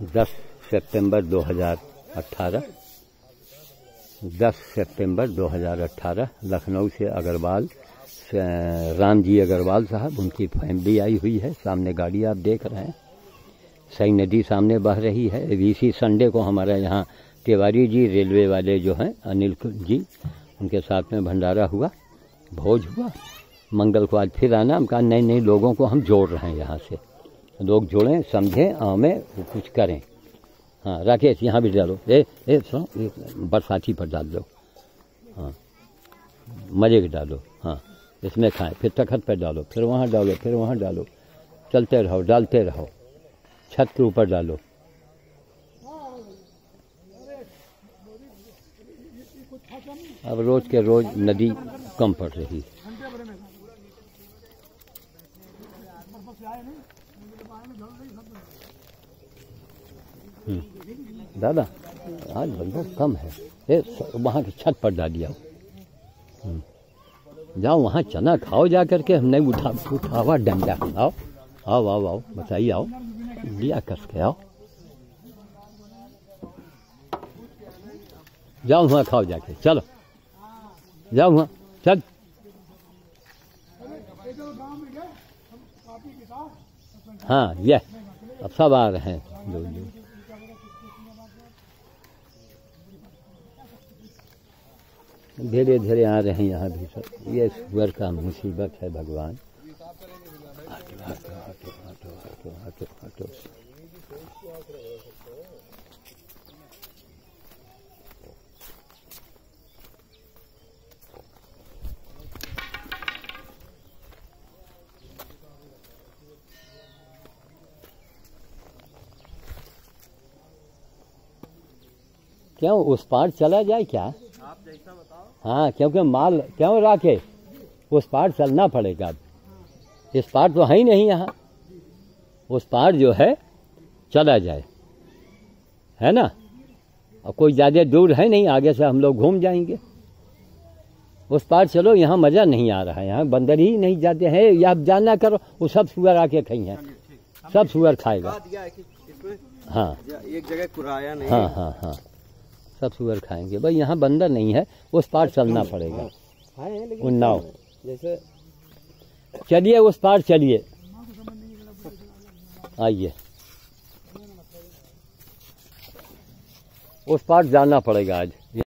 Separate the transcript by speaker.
Speaker 1: 10 सितंबर 2018 10 सितंबर 2018 लखनऊ से अग्रवाल राम जी अग्रवाल साहब, उनकी फैमिली आई हुई है, सामने गाड़ी आप देख रहे हैं। सही नदी सामने बह रही है इसी संडे को हमारा यहाँ तिवारी जी, रेलवे वाले जो हैं, अनिल जी, उनके साथ में भंडारा हुआ, भोज हुआ। मंगल को आज फिर आना, हम कहा नए नए लोगों को हम जोड़ रहे हैं यहाँ से। लोग जुड़ें, समझें हमें कुछ करें। हाँ राकेश, यहाँ भी डालो। ए ए, सुनो बरसाती पर डाल दो। हाँ मज़े के डालो। हाँ इसमें खाएँ, फिर तखत पर डालो, फिर वहाँ डालो, फिर वहाँ डालो। चलते रहो, डालते रहो। छत के ऊपर डालो। अब रोज के रोज नदी कम पड़ रही। दादा, आज बंदर कम है। ए वहाँ की छत पर डाल दिया जाओ, वहाँ चना खाओ जा करके, हम नहीं उठा, उठावा डंडा आओ आओ आओ आओ, बताइए आओ। लिया कस के आओ। जाओ वहाँ खाओ जाके चलो। जाओ वहाँ, चल। हाँ यह। अब सब आ रहे हैं। दो दो धीरे धीरे आ रहे हैं यहाँ भी सब। ये सुगर का मुसीबत है भगवान। क्यों? उस पार चला जाए क्या?
Speaker 2: आप जैसा बताओ
Speaker 1: हाँ क्योंकि माल क्यों राके उस पार चलना पड़ेगा अब। इस पार तो है ही नहीं यहाँ। उस पार जो है चला जाए। है ना? और कोई ज़्यादा दूर है नहीं आगे से हम लोग घूम जाएँगे। उस पार चलो यहाँ मज़ा नहीं आ रहा है। यहाँ बंदर ही नहीं जाते हैं। या आप जानना करो वो सब सुअर आके खाई हैं। सब सुअर खाएगा।
Speaker 2: दिया है कि इसमें
Speaker 1: हाँ।
Speaker 2: एक जगह कुराया नहीं
Speaker 1: हाँ। हाँ हाँ। सब सुअर खाएँगे। भाई यहाँ बंदर नहीं है उस पार चलना पड़ेगा।
Speaker 2: हैं
Speaker 1: उन्नाव
Speaker 2: जैसे
Speaker 1: चलिए उस पार चलिए। आइए। उस पार जाना पड़ेगा आज।